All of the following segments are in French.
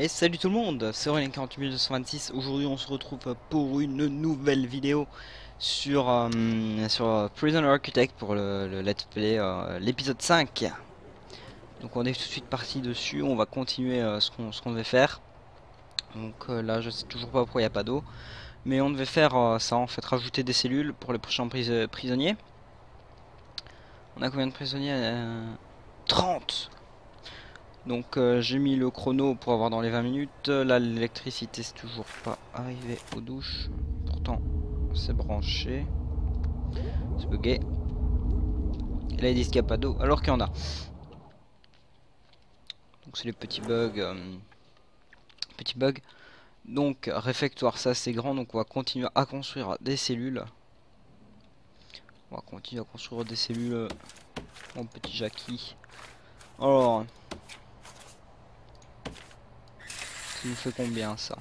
Et salut tout le monde, c'est Aurélien 48226. Aujourd'hui, on se retrouve pour une nouvelle vidéo sur, euh, sur Prison Architect pour le, le Let's Play, euh, l'épisode 5. Donc, on est tout de suite parti dessus. On va continuer euh, ce qu'on devait faire. Donc là, je sais toujours pas pourquoi il n'y a pas d'eau. Mais on devait faire ça en fait, rajouter des cellules pour les prochains pris prisonniers. On a combien de prisonniers 30 donc j'ai mis le chrono pour avoir dans les 20 minutes. Là l'électricité c'est toujours pas arrivé aux douches. Pourtant c'est branché. C'est bugué. Et là ils disent qu'il n'y a pas d'eau alors qu'il y en a. Donc c'est les petits bugs. Euh, petits bugs. Donc réfectoire ça c'est grand donc on va continuer à construire des cellules. On va continuer à construire des cellules. Mon petit Jackie. Alors, Ça nous fait combien ça?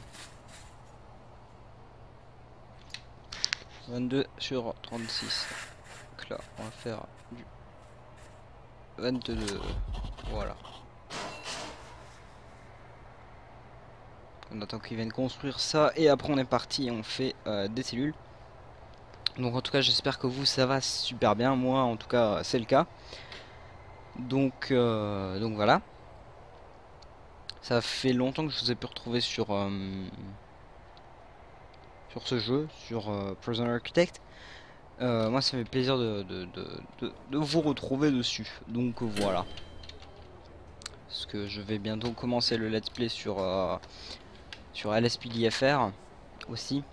22 sur 36. Donc là, on va faire du 22. Voilà. On attend qu'ils viennent construire ça et après on est parti et on fait euh, des cellules. Donc en tout cas j'espère que vous ça va super bien. Moi en tout cas c'est le cas. Donc, euh, donc voilà. Ça fait longtemps que je vous ai pu retrouver sur euh, sur ce jeu, sur euh, Prison Architect. Euh, moi, ça fait plaisir de, vous retrouver dessus. Donc voilà. Parce que je vais bientôt commencer le let's play sur sur LSPDFR aussi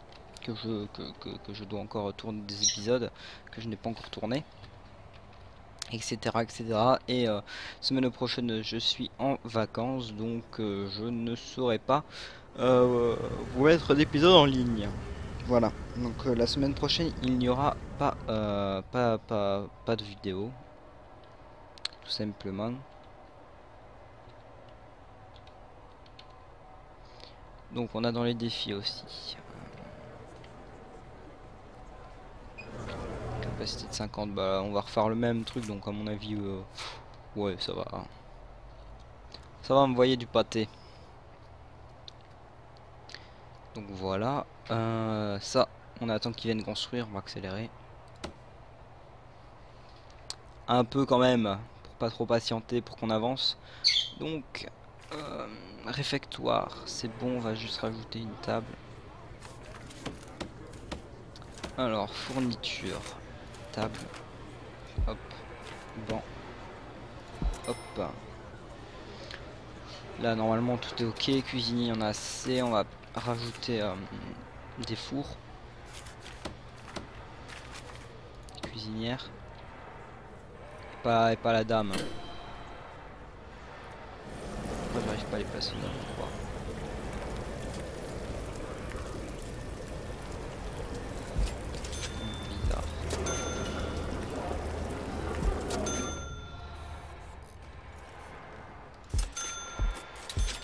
que je dois encore tourner des épisodes que je n'ai pas encore tourné etc etc et euh, semaine prochaine je suis en vacances donc euh, je ne saurai pas euh, vous mettre d'épisodes en ligne voilà. Donc la semaine prochaine il n'y aura pas, pas, pas de vidéo. Tout simplement. Donc on a dans les défis aussi. Capacité de 50 bah on va refaire le même truc. Donc à mon avis euh, ouais ça va. Ça va envoyer du pâté donc voilà euh, ça on attend qu'ils viennent construire on va accélérer un peu quand même pour pas trop patienter pour qu'on avance donc euh, réfectoire c'est bon on va juste rajouter une table alors fourniture table. Hop. Bon. Hop. Là, normalement, tout est ok. Cuisinier, on a assez. On va rajouter euh, des fours. Cuisinière. pas, et pas la dame. Pourquoi j'arrive pas à les placer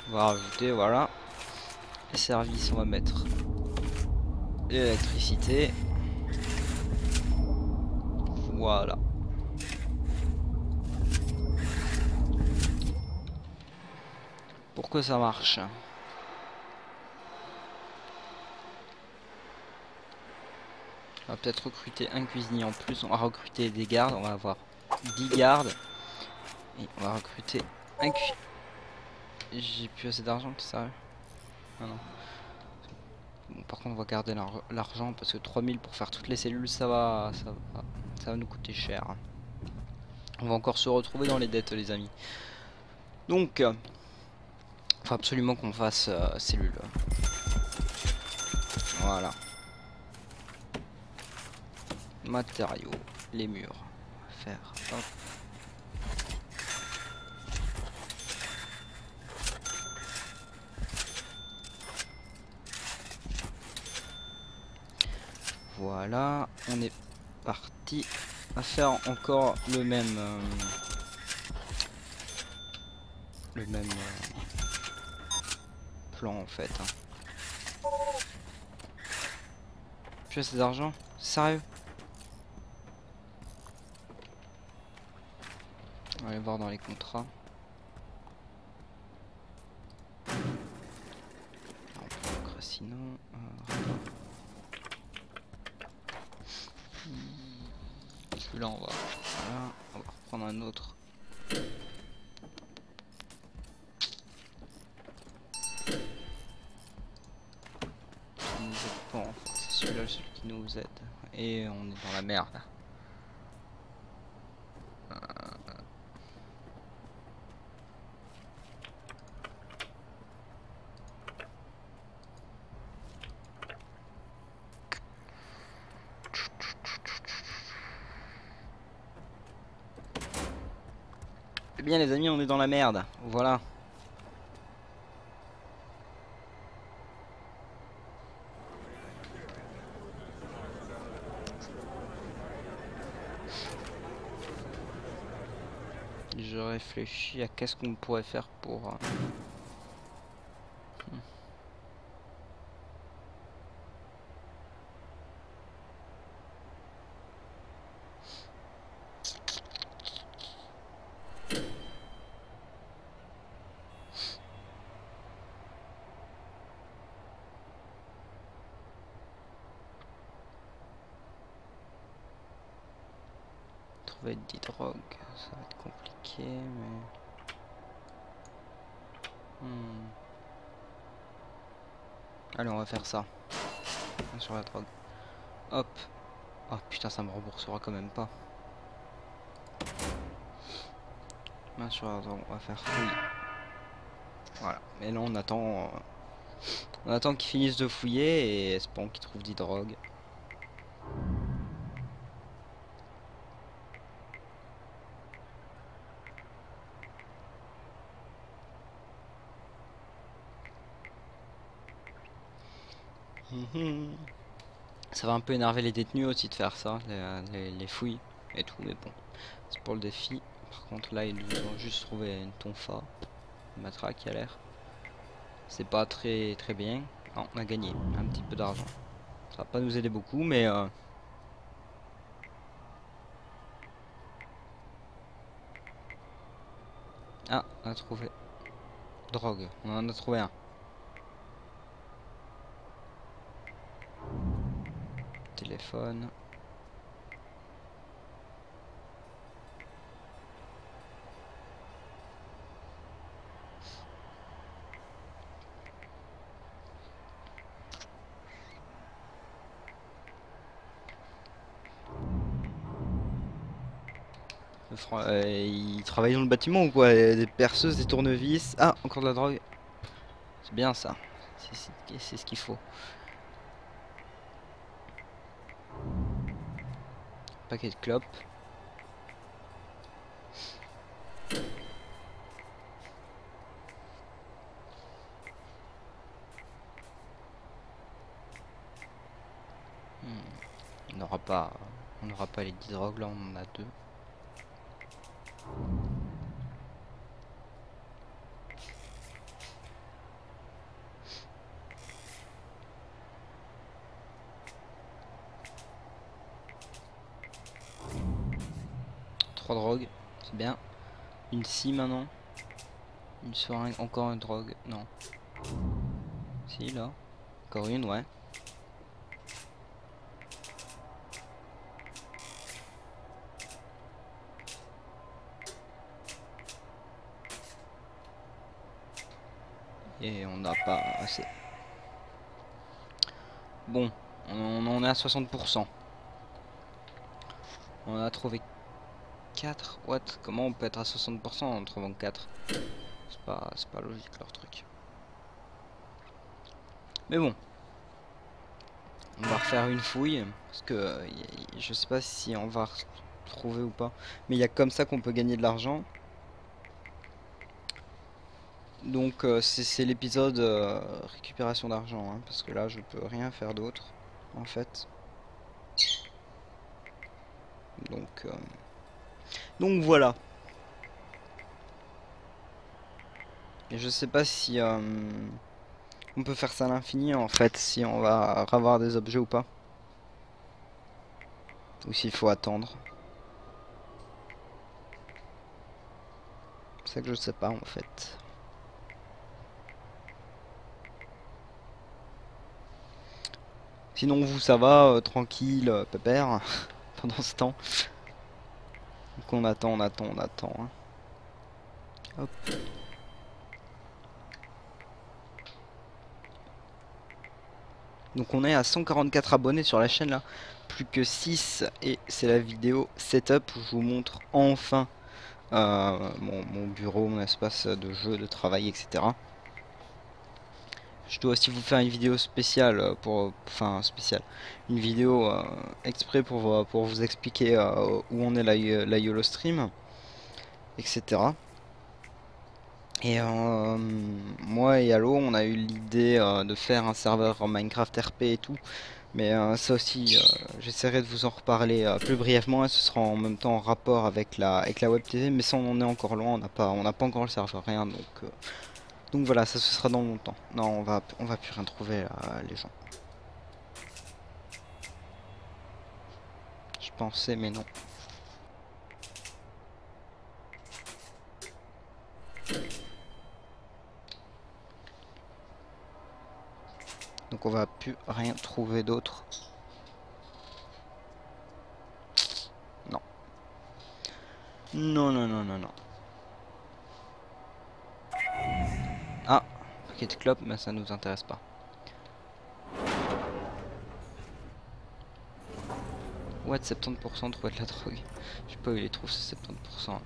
On va rajouter, voilà. Les services, on va mettre l'électricité. Voilà. Pourquoi ça marche? On va peut-être recruter un cuisinier en plus. On va recruter des gardes. On va avoir 10 gardes. Et on va recruter un cuisinier. J'ai plus assez d'argent, ça Bon, par contre, on va garder l'argent parce que 3000 pour faire toutes les cellules, ça va, ça va, ça va nous coûter cher. On va encore se retrouver dans les dettes, les amis. Donc, il faut absolument qu'on fasse euh, cellules. Voilà. Matériaux, les murs. Faire. Hop. Voilà, on est parti à faire encore le même euh, le même euh, plan en fait. Hein. Assez d'argent Sérieux? On va aller voir dans les contrats. Sinon, euh, celui-là on va, voilà, on va reprendre un autre. c'est celui-là celui qui nous aide. Et on est dans la merde. Bien les amis, on est dans la merde. Voilà. Je réfléchis à qu'est-ce qu'on pourrait faire pour... Euh, trouver des drogues, ça va être compliqué, mais... Hmm. Allez, on va faire ça. Sur la drogue. Hop. Oh putain, ça me remboursera quand même pas. Main sur on va faire. Voilà. Mais là, on attend... Euh, on attend qu'ils finissent de fouiller et espérons qu'ils trouvent des drogues. Ça va un peu énerver les détenus aussi de faire ça, les, fouilles et tout, mais bon, c'est pour le défi. Par contre là ils ont juste trouvé une tonfa, une matraque a l'air. C'est pas très très bien. on a gagné un petit peu d'argent. Ça va pas nous aider beaucoup, mais... Euh, ah, on a trouvé. Drogue, on en a trouvé un. Téléphone. Euh, il travaille dans le bâtiment ou quoi? Des perceuses, des tournevis? Ah, encore de la drogue. C'est bien ça. C'est ce qu'il faut. Paquet de clopes. Hmm. On n'aura pas, on n'aura pas les 10 drogues là, on en a deux. 3 drogues, c'est bien. Une scie maintenant. Une seringue, encore une drogue, non. Si, là. Encore une, ouais. Et on n'a pas assez. Bon, on en est à 60%. On a trouvé 4 What? Comment on peut être à 60% en trouvant 4 C'est pas, pas logique leur truc. Mais bon. On va refaire une fouille. Parce que je sais pas si on va trouver ou pas. Mais il y a comme ça qu'on peut gagner de l'argent. Donc euh, c'est l'épisode euh, récupération d'argent. Hein, parce que là je peux rien faire d'autre. En fait. Donc... Euh, donc voilà. Et je sais pas si euh, on peut faire ça à l'infini en fait, si on va avoir des objets ou pas. Ou s'il faut attendre. C'est ça que je sais pas en fait. Sinon vous ça va, euh, tranquille, euh, pépère, pendant ce temps. Donc on attend, on attend, on attend. Hein. Donc on est à 144 abonnés sur la chaîne là. Plus que 6 et c'est la vidéo setup où je vous montre enfin euh, mon, bureau, mon espace de jeu, de travail, etc. Je dois aussi vous faire une vidéo spéciale pour, enfin spéciale, une vidéo euh, exprès pour, pour vous expliquer euh, où on est la, la YOLO Stream, etc. Et euh, moi et Allo, on a eu l'idée euh, de faire un serveur Minecraft RP et tout. Mais euh, ça aussi, j'essaierai de vous en reparler plus brièvement et ce sera en même temps en rapport avec la, avec la web TV. Mais ça, on en est encore loin, on n'a pas, on n'a pas encore le serveur, rien. Donc, donc voilà, ça ce sera dans longtemps. Non, on va, on va plus rien trouver les gens. Je pensais, mais non. Donc on va plus rien trouver d'autre. Non. Non, non, non, non, non. De clopes, mais ça nous intéresse pas. Ouais, 70% trouver de la drogue. Je sais pas où il les trouve, ces 70%.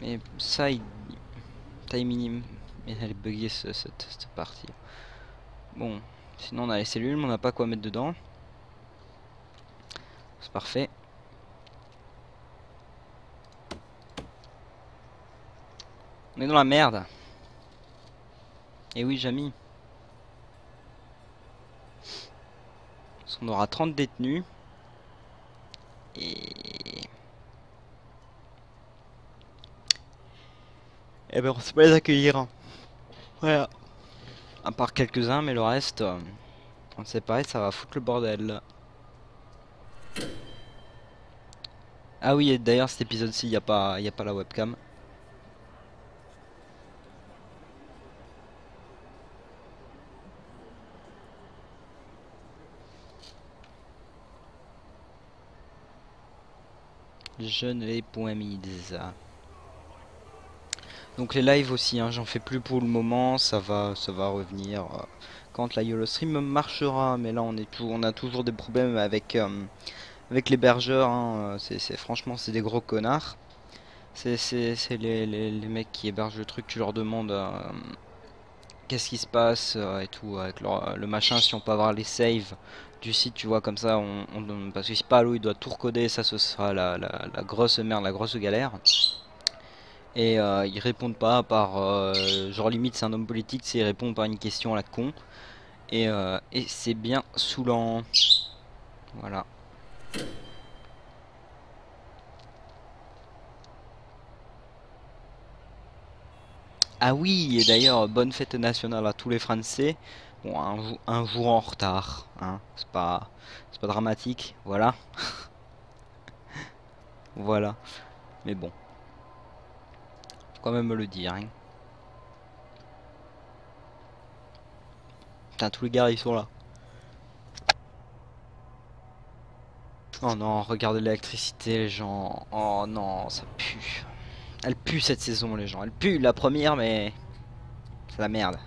Mais ça, il... taille minime. Mais elle est buggée cette, partie. Bon, sinon on a les cellules, mais on n'a pas quoi mettre dedans. C'est parfait. On est dans la merde. Et oui, Jamy. On aura 30 détenus. Et... Et eh ben on sait pas les accueillir. Hein. Voilà. À part quelques-uns, mais le reste, euh, on sait pas, ça va foutre le bordel. Ah oui, et d'ailleurs cet épisode-ci, il n'y a, pas, a pas la webcam. Je ne l'ai point mise. Donc les lives aussi, hein, j'en fais plus pour le moment, ça va, ça va revenir euh, quand la YOLO Stream marchera. Mais là on est tout, on a toujours des problèmes avec euh, avec. Hein, c'est franchement c'est des gros connards. C'est les, mecs qui hébergent le truc, tu leur demandes euh, qu'est-ce qui se passe et tout avec le machin, si on peut avoir les saves du site, tu vois comme ça, on, parce que si Palo il doit tout recoder, ça ce sera la, la, la grosse merde, la grosse galère. Et euh, ils répondent pas par euh, genre limite c'est un homme politique c'est répondent par une question à la con. Et, euh, et c'est bien saoulant. Voilà. Ah oui et d'ailleurs bonne fête nationale à tous les français bon un, jour en retard hein c'est pas pas dramatique voilà voilà mais bon quand même me le dire. Hein. Putain, tous les gars ils sont là. Oh non, regardez l'électricité les gens. Oh non, ça pue. Elle pue cette saison les gens. Elle pue la première mais... C'est la merde.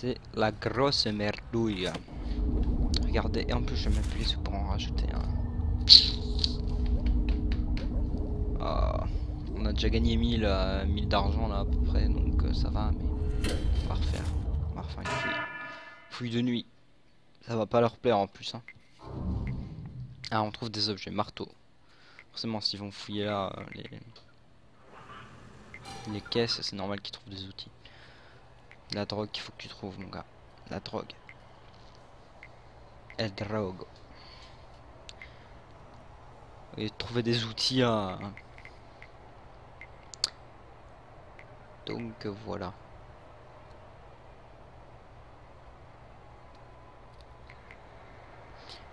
C'est la grosse merdouille. Regardez, et en plus je vais m'appuyer sur pour en rajouter un. Ah, on a déjà gagné 1000, 1000 euh, d'argent là à peu près, donc euh, ça va, mais on va refaire. Fouille. De nuit. Ça va pas leur plaire en plus. Hein. Ah, on trouve des objets, marteau. Forcément, s'ils vont fouiller là, euh, les caisses, c'est normal qu'ils trouvent des outils. La drogue qu'il faut que tu trouves, mon gars. La drogue. El Drogo. Et trouver des outils à... Donc voilà.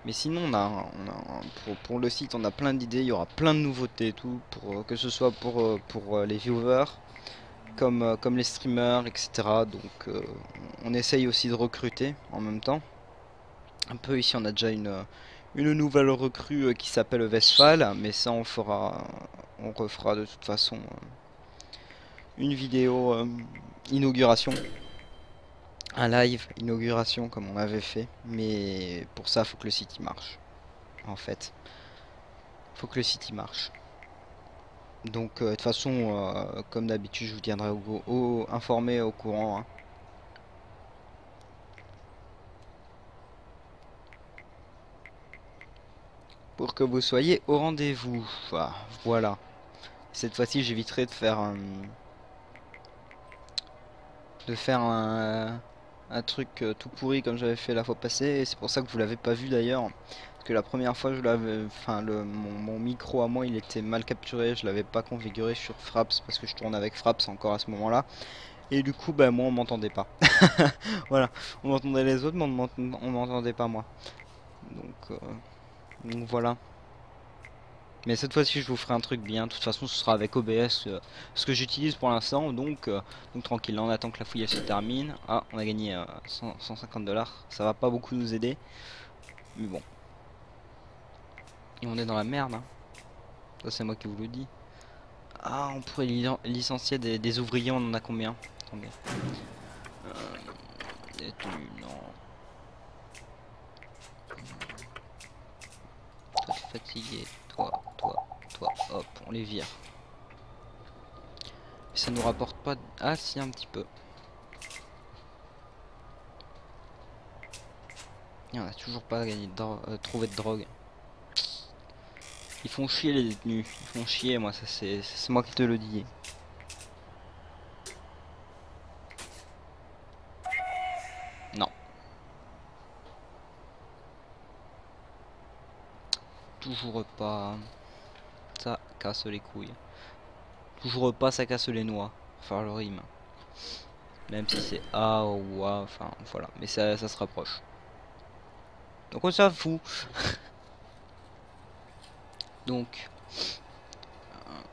Mais sinon, on a, pour, le site, on a plein d'idées. Il y aura plein de nouveautés, et tout, pour euh, que ce soit pour euh, pour euh, les viewers, comme comme les streamers, etc. Donc, on essaye aussi de recruter en même temps. Un peu ici, on a déjà une une nouvelle recrue qui s'appelle Westphal, mais ça, on fera, on refera de toute façon une vidéo inauguration un live inauguration comme on avait fait mais pour ça faut que le site marche en fait faut que le site marche donc euh, de toute façon euh, comme d'habitude je vous tiendrai au, informé au courant hein. pour que vous soyez au rendez-vous voilà cette fois-ci j'éviterai de faire un de faire un un truc euh, tout pourri comme j'avais fait la fois passée et c'est pour ça que vous l'avez pas vu d'ailleurs. Parce que la première fois je l'avais enfin le mon, micro à moi il était mal capturé je l'avais pas configuré sur Fraps parce que je tourne avec Fraps encore à ce moment là et du coup bah moi on m'entendait pas. Voilà. On m'entendait les autres mais on m'entendait pas moi. Donc, euh, donc voilà mais cette fois-ci, je vous ferai un truc bien. De toute façon, ce sera avec OBS, euh, ce que j'utilise pour l'instant. Donc, euh, donc tranquille, on attend que la fouille se termine. Ah, on a gagné 150 euh, dollars. Ça va pas beaucoup nous aider. Mais bon. Et on est dans la merde. Hein. Ça, c'est moi qui vous le dis. Ah, on pourrait licencier des, ouvriers. On en a combien? Attendez. non. fatigué hop, on les vire. ça nous rapporte pas... Ah si, un petit peu. Et on a toujours pas gagné de euh, trouvé de drogue. Ils font chier les détenus. Ils font chier, moi, ça c'est moi qui te le dis. Non. Toujours pas. Casse les couilles. Toujours pas, ça casse les noix. Faire le rime. Même si c'est A ou A, enfin voilà. Mais ça, ça se rapproche. Donc on s'en fout. Donc. Euh,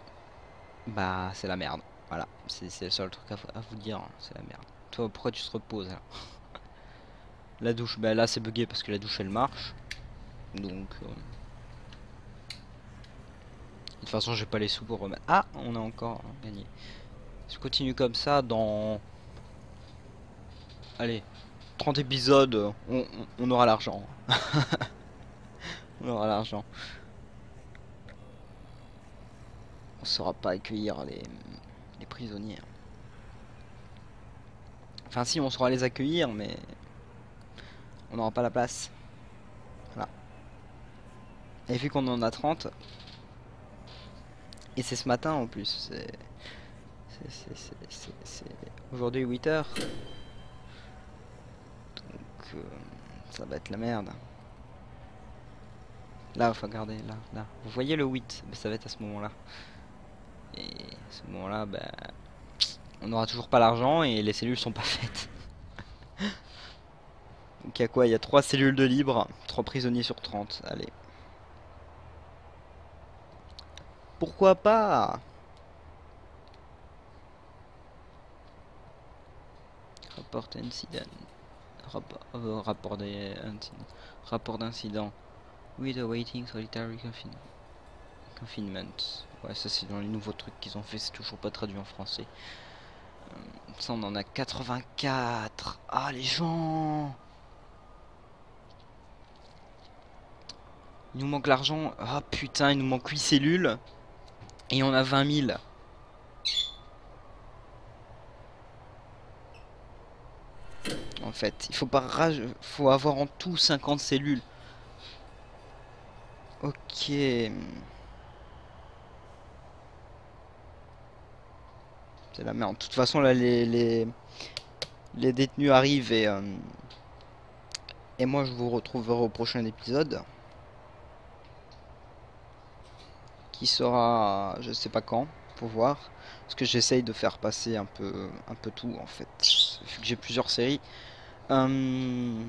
bah c'est la merde. Voilà. C'est le seul truc à, vous dire. Hein, c'est la merde. Toi pourquoi tu te reposes là La douche, bah là c'est bugué parce que la douche elle marche. Donc. Euh, de toute façon, j'ai pas les sous pour remettre. Ah, on a encore gagné. Je continue comme ça, dans... Allez, 30 épisodes, on, aura l'argent. on aura l'argent. On saura pas accueillir les, les prisonniers. Enfin si, on saura les accueillir, mais on n'aura pas la place. Voilà. Et vu qu'on en a 30, et c'est ce matin en plus. C'est aujourd'hui 8h. Donc euh, ça va être la merde. Là, faut regarder, là, là. Vous voyez le 8 Ça va être à ce moment-là. Et à ce moment-là, bah, on n'aura toujours pas l'argent et les cellules sont pas faites. Donc il y a quoi? Il y a 3 cellules de libre, 3 prisonniers sur 30. Allez. Pourquoi pas? Rapport d'incident. Rapport, euh, rapport d'incident. Rapport d'incident. With awaiting solitary confinement. Ouais, ça c'est dans les nouveaux trucs qu'ils ont fait, c'est toujours pas traduit en français. Euh, ça on en a 84. Ah les gens Il nous manque l'argent. Ah putain, il nous manque 8 cellules. Et on a 20 000. En fait, il faut pas faut avoir en tout 50 cellules. Ok. C'est la merde. De toute façon, là, les détenus arrivent et, euh, Et moi je vous retrouverai au prochain épisode. Qui sera je sais pas quand, pour voir. Parce que j'essaye de faire passer un peu un peu tout en fait. Vu que j'ai plusieurs séries. Hum,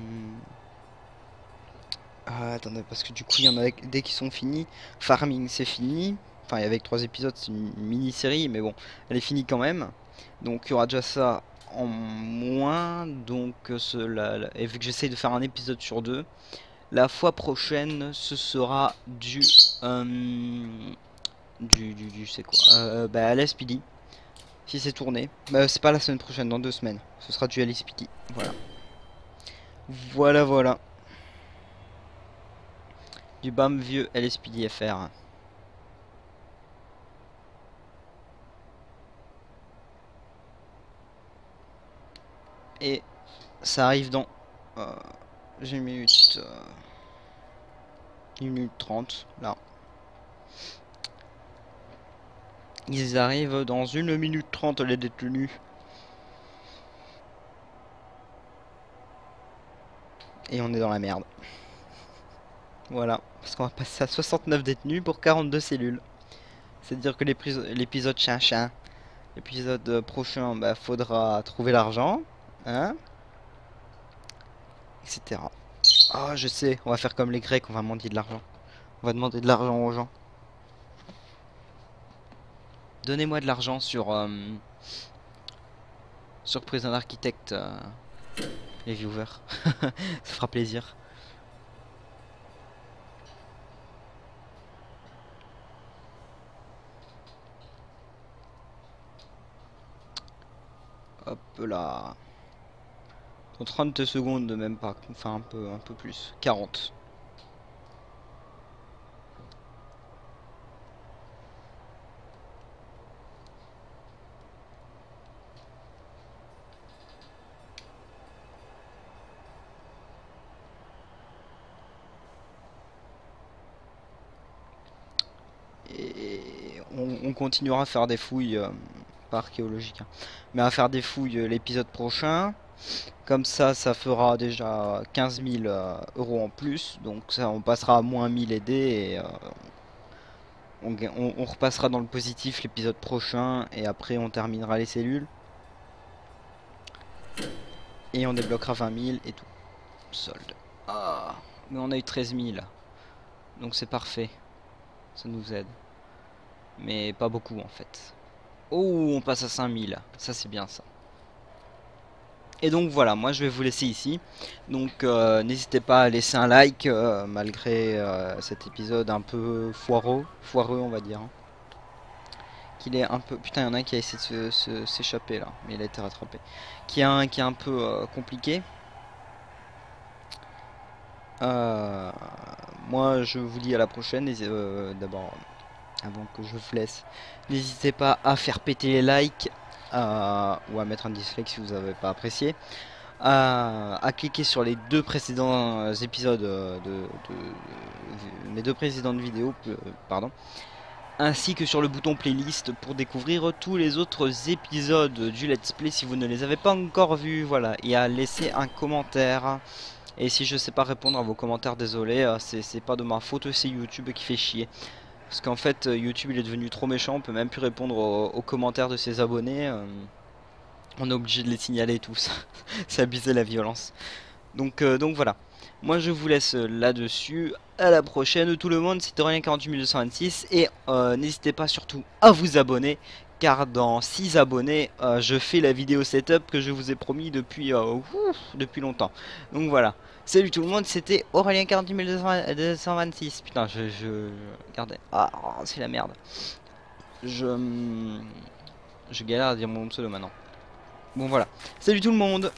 ah, attendez, parce que du coup il y en a dès qu'ils sont finis. Farming c'est fini. Enfin avec trois épisodes c'est une mini-série mais bon elle est finie quand même. Donc il y aura déjà ça en moins. Donc, euh, cela, et vu que j'essaye de faire un épisode sur deux, la fois prochaine, ce sera du. Euh, du, du, du c'est quoi euh, Bah, LSPD. Si c'est tourné. Bah, c'est pas la semaine prochaine, dans deux semaines. Ce sera du LSPD. Voilà. Voilà, voilà. Du BAM vieux LSPD FR. Et ça arrive dans euh, une minute euh, une minute 30 là. Ils arrivent dans une minute 30 les détenus. Et on est dans la merde. Voilà, parce qu'on va passer à 69 détenus pour 42 cellules. C'est-à-dire que l'épisode chien l'épisode prochain, bah, faudra trouver l'argent. Hein Etc. Ah, je sais, on va faire comme les Grecs, on va demander de l'argent. On va demander de l'argent aux gens. Donnez-moi de l'argent sur... Euh, sur Prison Architect, euh, les viewers. Ça fera plaisir. Hop là. Dans 30 secondes, même pas. Enfin, un peu, un peu plus. 40. Et on, continuera à faire des fouilles, euh, pas archéologiques, hein, mais à faire des fouilles euh, l'épisode prochain. Comme ça, ça fera déjà 15 000 euh, euros en plus. Donc ça, on passera à moins 1000 aidés et euh, on, repassera dans le positif l'épisode prochain. Et après, on terminera les cellules. Et on débloquera 20 000 et tout. Solde. Ah, mais on a eu 13 000. Donc c'est parfait. Ça nous aide. Mais pas beaucoup en fait. Oh, on passe à 5000. Ça c'est bien ça. Et donc voilà, moi je vais vous laisser ici. Donc euh, n'hésitez pas à laisser un like euh, malgré euh, cet épisode un peu foireux, foireux on va dire. Hein. Qu'il est un peu... Putain, il y en a un qui a essayé de s'échapper là, mais il a été rattrapé. Qui est un, qui est un peu compliqué. moi je vous dis à la prochaine. D'abord, avant que je vous laisse, n'hésitez pas à faire péter les likes ou à mettre un dislike si vous n'avez pas apprécié, à, cliquer sur les deux précédents euh, épisodes euh, de, mes deux précédentes vidéos, euh, pardon, ainsi que sur le bouton playlist pour découvrir tous les autres épisodes du let's play si vous ne les avez pas encore vus, voilà, et à laisser un commentaire. Et si je sais pas répondre à vos commentaires, désolé, c'est pas de ma faute, c'est YouTube qui fait chier. Parce qu'en fait, euh, YouTube il est devenu trop méchant, on peut même plus répondre aux, commentaires de ses abonnés. Euh, on est obligé de les signaler tous. C'est abuser la violence. Donc, euh, donc voilà. Moi je vous laisse là-dessus. À la prochaine tout le monde, c'était Aurélien 48226 et n'hésitez pas surtout à vous abonner car dans 6 abonnés, je fais la vidéo setup que je vous ai promis depuis, depuis longtemps. Donc voilà. Salut tout le monde, c'était Aurélien 40226. Putain, je, je... Regardez. Ah, c'est la merde. Je... Je galère à dire mon pseudo maintenant. Bon voilà. Salut tout le monde